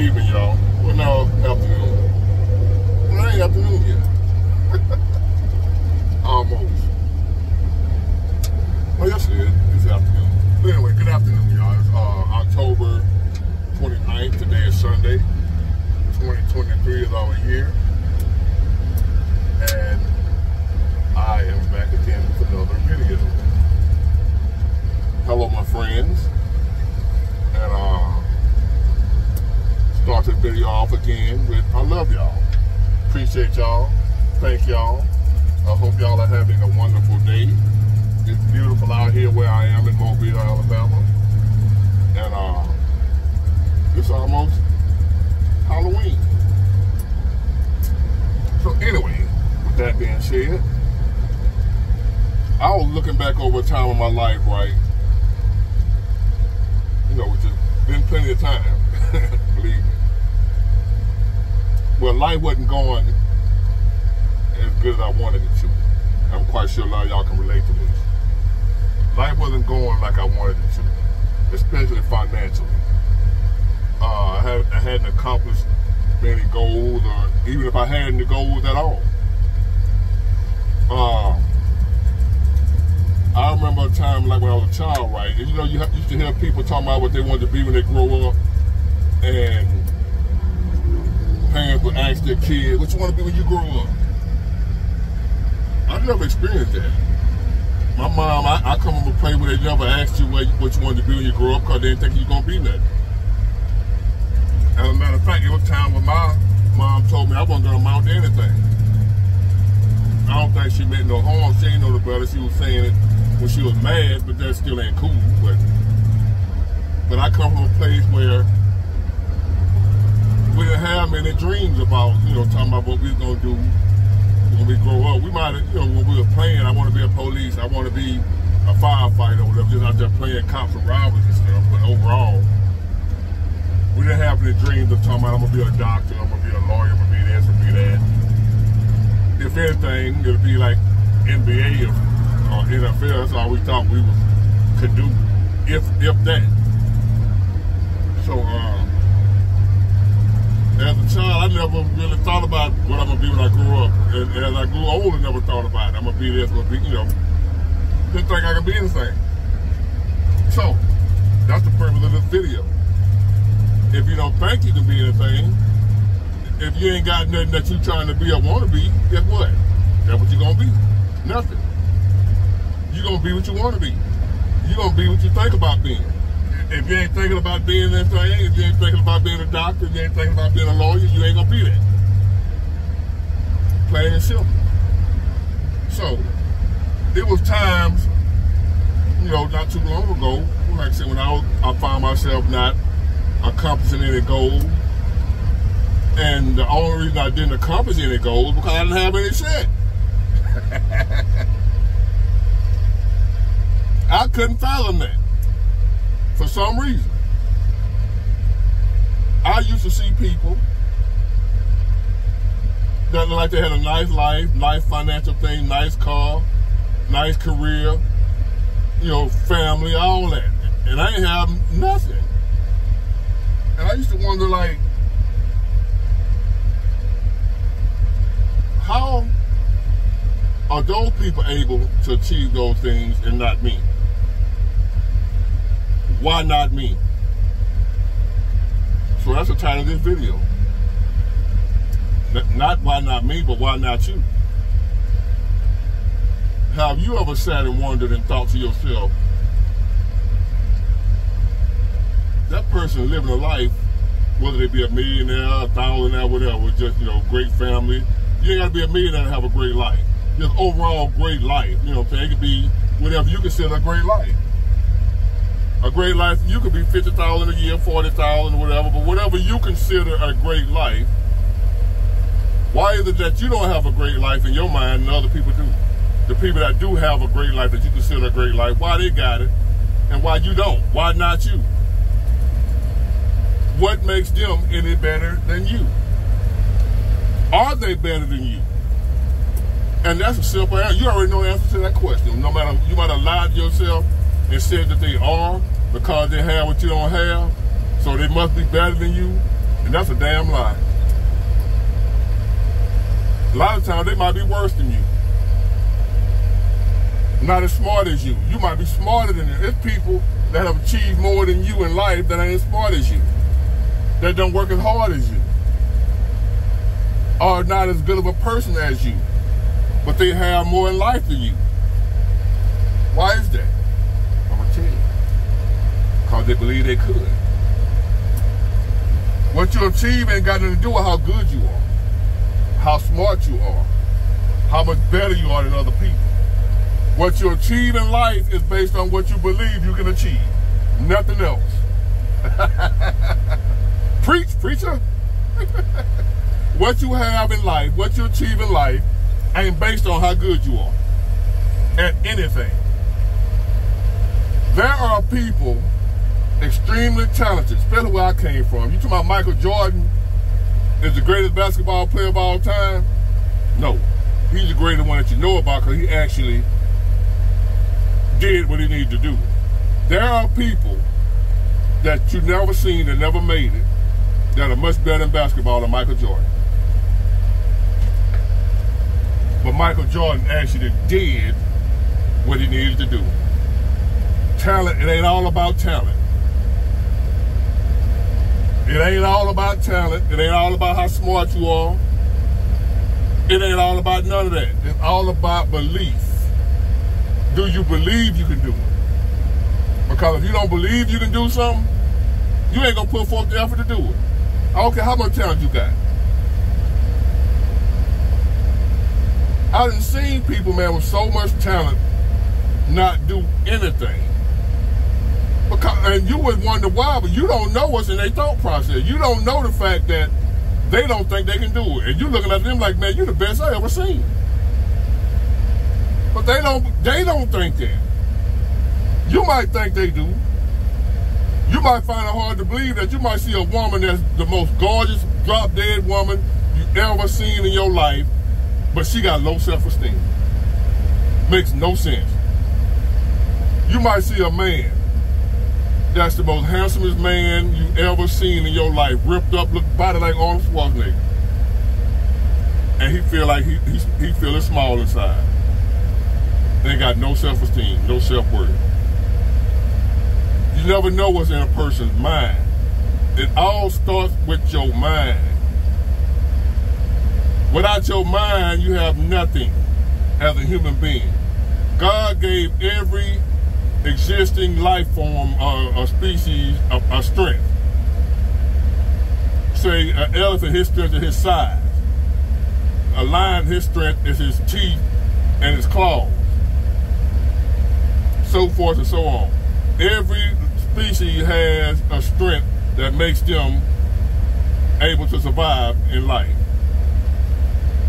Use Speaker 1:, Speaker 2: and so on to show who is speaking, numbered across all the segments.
Speaker 1: evening, y'all. Well, now afternoon. Well, it ain't afternoon yet. Almost. Well, yes, it is. It's afternoon. But anyway, good afternoon, y'all. It's uh, October 29th. Today is Sunday. 2023 is our year. And I am back again with another video. Hello, my friends. And uh, start the video off again with I love y'all. Appreciate y'all. Thank y'all. I hope y'all are having a wonderful day. It's beautiful out here where I am in Mobile, Alabama. And uh, it's almost Halloween. So anyway, with that being said, I was looking back over time of my life, right? You know, has been plenty of time, believe me. Well, life wasn't going as good as I wanted it to. I'm quite sure a lot of y'all can relate to this. Life wasn't going like I wanted it to, especially financially. Uh, I, had, I hadn't accomplished many goals, or even if I had any goals at all. Um, I remember a time like when I was a child, right? You know, you used to hear people talking about what they wanted to be when they grow up, and parents would ask their kids, "What you want to be when you grow up?" I've never experienced that. My mom, I, I come from a place where they never asked you what, what you wanted to be when you grow up because they didn't think you were gonna be nothing. As a matter of fact, it was time when my mom told me I wasn't gonna amount to anything. I don't think she meant no harm. She ain't know the better. She was saying it when she was mad, but that still ain't cool. But but I come from a place where we didn't have many dreams about, you know, talking about what we was gonna do when we grow up. We might, have, you know, when we were playing, I want to be a police, I want to be a firefighter, or whatever, just out there playing cops and robbers and stuff. But overall, we didn't have any dreams of talking about I'm gonna be a doctor, I'm gonna be a lawyer, I'm gonna be this, I'm gonna be that. If anything, it'd be like NBA or, or NFL. That's all we thought we was, could do, if if that. So. Uh, as a child, I never really thought about what I'm gonna be when I grew up. And, as I grew older, never thought about it. I'm gonna be this, I'm gonna be, you know, didn't think I could be anything. So, that's the purpose of this video. If you don't think you can be anything, if you ain't got nothing that you're trying to be or want to be, guess what? That's what you're gonna be. Nothing. You're gonna be what you want to be. You're gonna be what you think about being if you ain't thinking about being anything, if you ain't thinking about being a doctor, if you ain't thinking about being a lawyer, you ain't gonna be that. Plain and simple. So, it was times, you know, not too long ago, like I said, when I, was, I found myself not accomplishing any goals. And the only reason I didn't accomplish any goals because I didn't have any shit. I couldn't fathom that for some reason. I used to see people that like they had a nice life, nice financial thing, nice car, nice career, you know, family, all that. And I didn't have nothing. And I used to wonder, like, how are those people able to achieve those things and not me? Why not me? So that's the title of this video. Not why not me, but why not you? Have you ever sat and wondered and thought to yourself, that person living a life, whether they be a millionaire, a thousandaire, whatever, just, you know, great family. You ain't got to be a millionaire to have a great life. Just overall great life. You know It could be whatever you consider a great life a great life, you could be 50000 a year, 40000 whatever, but whatever you consider a great life, why is it that you don't have a great life in your mind and other people do? The people that do have a great life that you consider a great life, why they got it and why you don't? Why not you? What makes them any better than you? Are they better than you? And that's a simple answer. You already know the answer to that question. No matter, you might have lied to yourself and said that they are because they have what you don't have, so they must be better than you. And that's a damn lie. A lot of times they might be worse than you. Not as smart as you. You might be smarter than them. There's people that have achieved more than you in life that ain't as smart as you. That don't work as hard as you. Are not as good of a person as you. But they have more in life than you. Why is that? I'm gonna tell you. Because they believe they could. What you achieve ain't got nothing to do with how good you are how smart you are, how much better you are than other people. What you achieve in life is based on what you believe you can achieve, nothing else. Preach, preacher. what you have in life, what you achieve in life, ain't based on how good you are at anything. There are people extremely talented, especially where I came from. You talking about Michael Jordan, is the greatest basketball player of all time? No. He's the greatest one that you know about because he actually did what he needed to do. There are people that you never seen that never made it that are much better in basketball than Michael Jordan. But Michael Jordan actually did what he needed to do. Talent, it ain't all about talent. It ain't all about talent. It ain't all about how smart you are. It ain't all about none of that. It's all about belief. Do you believe you can do it? Because if you don't believe you can do something, you ain't gonna put forth the effort to do it. I don't care how much talent you got. I done seen people, man, with so much talent not do anything. Because, and you would wonder why, but you don't know what's in their thought process. You don't know the fact that they don't think they can do it. And you're looking at them like, man, you're the best I ever seen. But they don't they don't think that. You might think they do. You might find it hard to believe that you might see a woman that's the most gorgeous, drop dead woman you ever seen in your life, but she got low self-esteem. Makes no sense. You might see a man that's the most handsomest man you ever seen in your life. Ripped up, look body like Arnold Schwarzenegger. And he feel like he he, he feeling small inside. They got no self-esteem, no self-worth. You never know what's in a person's mind. It all starts with your mind. Without your mind, you have nothing as a human being. God gave every existing life form or, uh, or species a, a strength. Say an elephant, his strength is his size. A lion, his strength is his teeth and his claws. So forth and so on. Every species has a strength that makes them able to survive in life.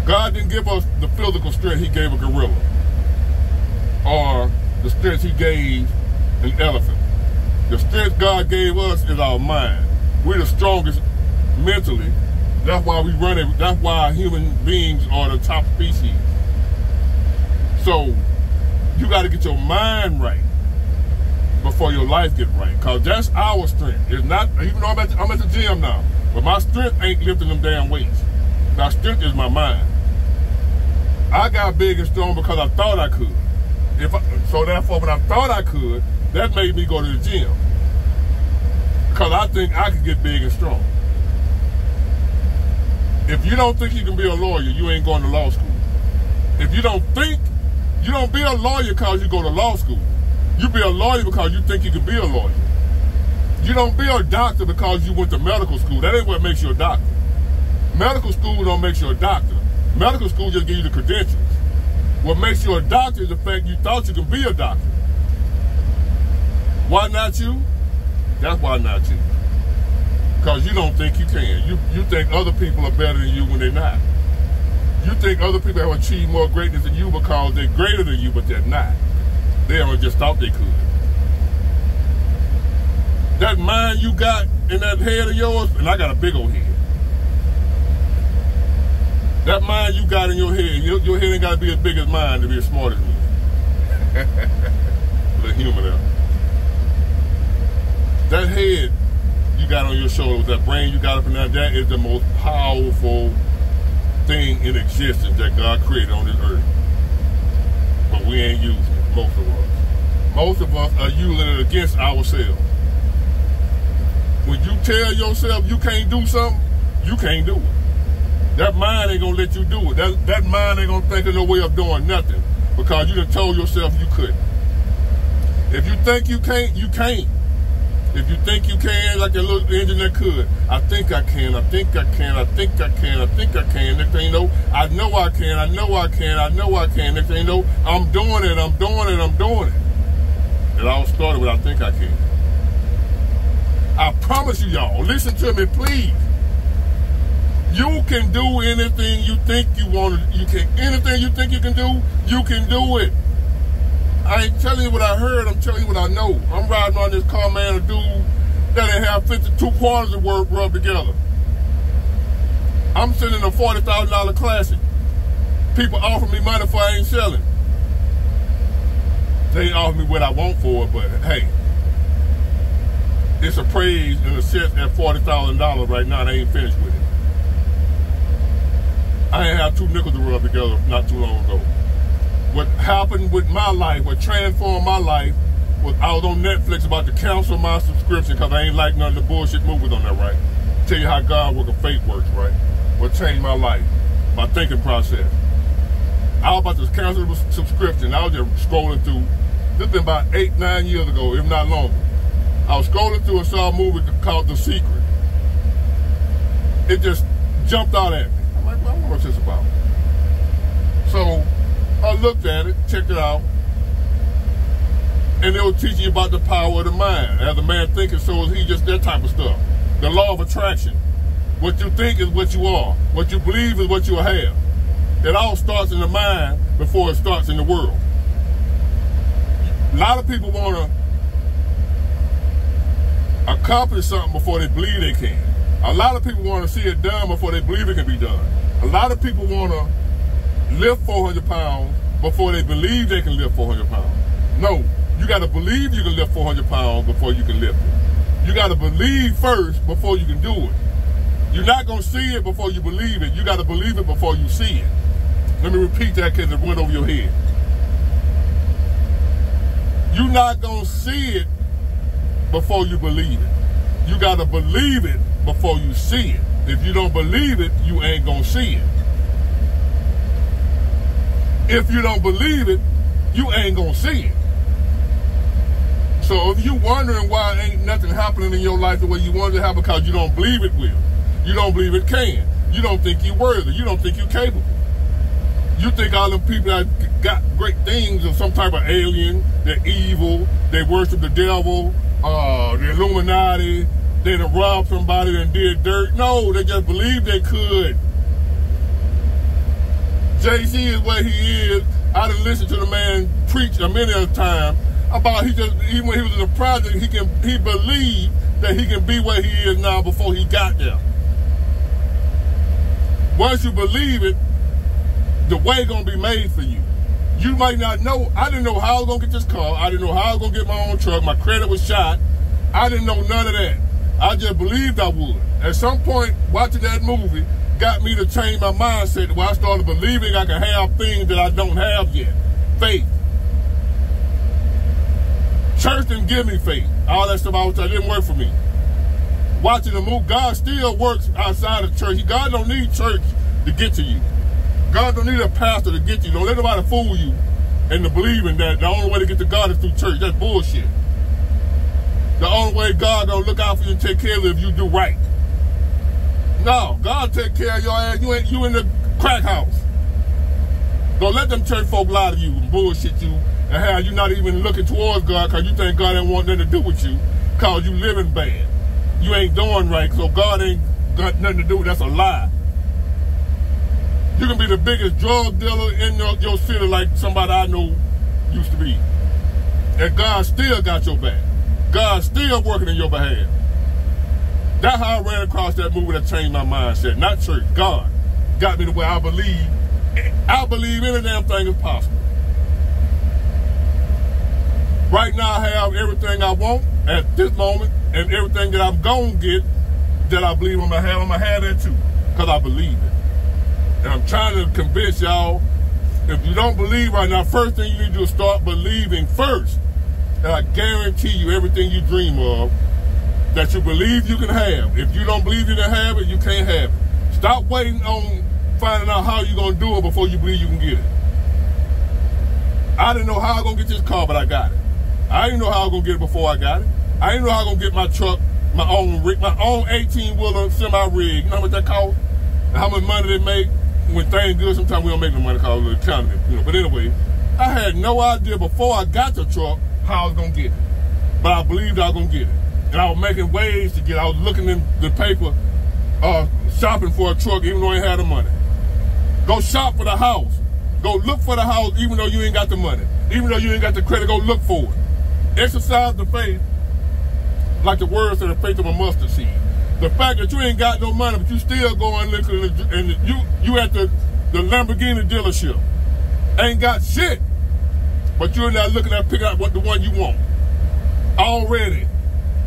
Speaker 1: God didn't give us the physical strength he gave a gorilla or the strength he gave an elephant. The strength God gave us is our mind. We're the strongest mentally. That's why we run it. That's why human beings are the top species. So you got to get your mind right before your life get right. Cause that's our strength. It's not even though I'm at the, I'm at the gym now, but my strength ain't lifting them damn weights. My strength is my mind. I got big and strong because I thought I could. If I, so, therefore, when I thought I could, that made me go to the gym because I think I could get big and strong. If you don't think you can be a lawyer, you ain't going to law school. If you don't think, you don't be a lawyer because you go to law school. You be a lawyer because you think you can be a lawyer. You don't be a doctor because you went to medical school. That ain't what makes you a doctor. Medical school don't make you a doctor. Medical school just give you the credentials. What makes you a doctor is the fact you thought you could be a doctor. Why not you? That's why not you. Because you don't think you can. You you think other people are better than you when they're not. You think other people have achieved more greatness than you because they're greater than you, but they're not. They only just thought they could. That mind you got in that head of yours, and I got a big old head. That mind you got in your head, your, your head ain't got to be as big as mine to be as smart as me. the humor there. That head you got on your shoulders, that brain you got up in there, that is the most powerful thing in existence that God created on this earth. But we ain't using it, most of us. Most of us are using it against ourselves. When you tell yourself you can't do something, you can't do it. That mind ain't gonna let you do it. That, that mind ain't gonna think of no way of doing nothing because you done told yourself you couldn't. If you think you can't, you can't. If you think you can, like a little engine that could, I think I can, I think I can, I think I can, I think I can. Next thing you know, I know I can, I know I can, I know I can. Next thing you know, I'm doing it, I'm doing it, I'm doing it. It all started with I think I can. I promise you, y'all, listen to me, please. You can do anything you think you want to. You can anything you think you can do. You can do it. I ain't telling you what I heard. I'm telling you what I know. I'm riding on this car, man, a dude that ain't have 52 quarters of work rubbed together. I'm in a $40,000 classic. People offer me money for I ain't selling. They offer me what I want for it, but hey, it's appraised and a set at $40,000 right now. They ain't finished with it. I have two nickels to rub together not too long ago. What happened with my life, what transformed my life, was I was on Netflix about to cancel my subscription because I ain't like none of the bullshit movies on there, right? Tell you how God work and faith works, right? What changed my life, my thinking process. I was about to cancel the subscription. I was just scrolling through. This been about eight, nine years ago, if not longer. I was scrolling through and saw a movie called The Secret. It just jumped out at me. What's this about? So I looked at it, checked it out, and they'll teach you about the power of the mind. As a man thinking, so is he, just that type of stuff. The law of attraction. What you think is what you are. What you believe is what you have. It all starts in the mind before it starts in the world. A lot of people want to accomplish something before they believe they can. A lot of people want to see it done before they believe it can be done. A lot of people want to lift 400 pounds before they believe they can lift 400 pounds. No, you got to believe you can lift 400 pounds before you can lift it. You got to believe first before you can do it. You're not going to see it before you believe it. You got to believe it before you see it. Let me repeat that because it went over your head. You're not going to see it before you believe it. You got to believe it before you see it. If you don't believe it, you ain't going to see it. If you don't believe it, you ain't going to see it. So if you wondering why ain't nothing happening in your life the way you wanted to happen because you don't believe it will. You don't believe it can. You don't think you're worthy. You don't think you're capable. You think all them people that got great things are some type of alien, they're evil, they worship the devil, uh, the Illuminati, they done robbed somebody and did dirt. No, they just believed they could. Jay-Z is what he is. I done listened to the man preach a many a time about he just even when he was in the project, he can he believed that he can be where he is now before he got there. Once you believe it, the way gonna be made for you. You might not know. I didn't know how I was gonna get this car. I didn't know how I was gonna get my own truck. My credit was shot. I didn't know none of that. I just believed I would. At some point, watching that movie got me to change my mindset where I started believing I can have things that I don't have yet. Faith. Church didn't give me faith. All that stuff I was that didn't work for me. Watching the movie, God still works outside of church. God don't need church to get to you. God don't need a pastor to get you. Don't let nobody fool you into believing that the only way to get to God is through church. That's bullshit. The only way God gonna look out for you and take care of you if you do right. No, God take care of your ass. You ain't you in the crack house. Don't let them church folk lie to you and bullshit you and how you not even looking towards God because you think God ain't want nothing to do with you because you living bad. You ain't doing right, so God ain't got nothing to do with That's a lie. You can be the biggest drug dealer in your, your city like somebody I know used to be. And God still got your back. God's still working in your behalf. That's how I ran across that movie that changed my mindset. Not church, God got me to where I believe, I believe any damn thing is possible. Right now, I have everything I want at this moment, and everything that I'm to get that I believe I'm to have, I'm to have that too, because I believe it. And I'm trying to convince y'all, if you don't believe right now, first thing you need to do is start believing first. And I guarantee you everything you dream of that you believe you can have. If you don't believe you can have it, you can't have it. Stop waiting on finding out how you're going to do it before you believe you can get it. I didn't know how I was going to get this car, but I got it. I didn't know how I was going to get it before I got it. I didn't know how I was going to get my truck, my own rig, my own 18-wheeler semi-rig. You know what that cost? And how much money they make when things good. Sometimes we don't make no money because of the economy. You know, but anyway, I had no idea before I got the truck how I was to get it. But I believed I was to get it. And I was making ways to get it. I was looking in the paper, uh, shopping for a truck even though I ain't had the money. Go shop for the house. Go look for the house even though you ain't got the money. Even though you ain't got the credit, go look for it. Exercise the faith like the words of the faith of a mustard seed. The fact that you ain't got no money, but you still going looking and you you at the, the Lamborghini dealership. Ain't got shit. But you're not looking at picking out what the one you want. Already.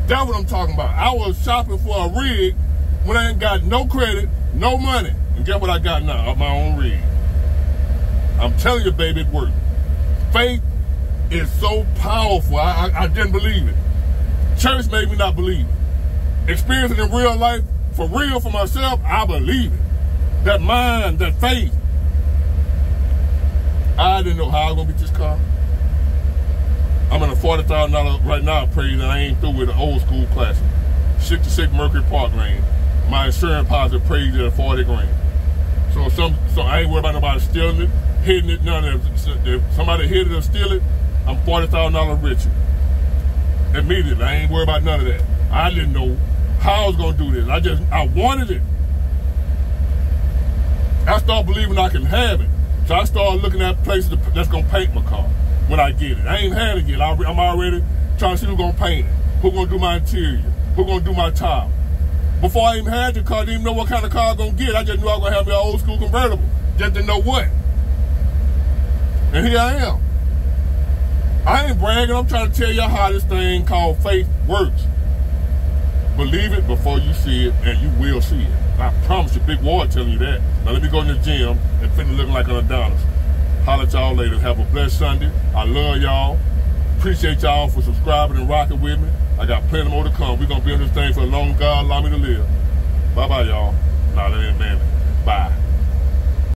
Speaker 1: That's what I'm talking about. I was shopping for a rig when I ain't got no credit, no money. And guess what I got now? My own rig. I'm telling you, baby, it worked. Faith is so powerful. I, I, I didn't believe it. Church made me not believe it. Experiencing in real life, for real, for myself, I believe it. That mind, that faith. I didn't know how I was going to get this car. I'm in a $40,000 right now praise and I ain't through with an old school classic. 66 Mercury Park Lane. My insurance policy praised at 40 grand. So some, so I ain't worried about nobody stealing it hitting it, none of it. If somebody hit it or steal it, I'm $40,000 richer. Immediately. I ain't worried about none of that. I didn't know how I was going to do this. I just, I wanted it. I started believing I can have it. So I started looking at places that's going to paint my car when I get it. I ain't had it yet. I'm already trying to see who's going to paint it, who's going to do my interior, who's going to do my top. Before I even had the car, I didn't even know what kind of car I was going to get. I just knew I was going to have an old school convertible. Just didn't know what. And here I am. I ain't bragging. I'm trying to tell you how this thing called faith works. Believe it before you see it, and you will see it. I promise you, Big Ward telling you that. Now let me go in the gym and finish looking like an Adonis. Holler at y'all later. Have a blessed Sunday. I love y'all. Appreciate y'all for subscribing and rocking with me. I got plenty more to come. We're going to be on this thing for as long God allow me to live. Bye-bye, y'all. Nah, that ain't man. Bye.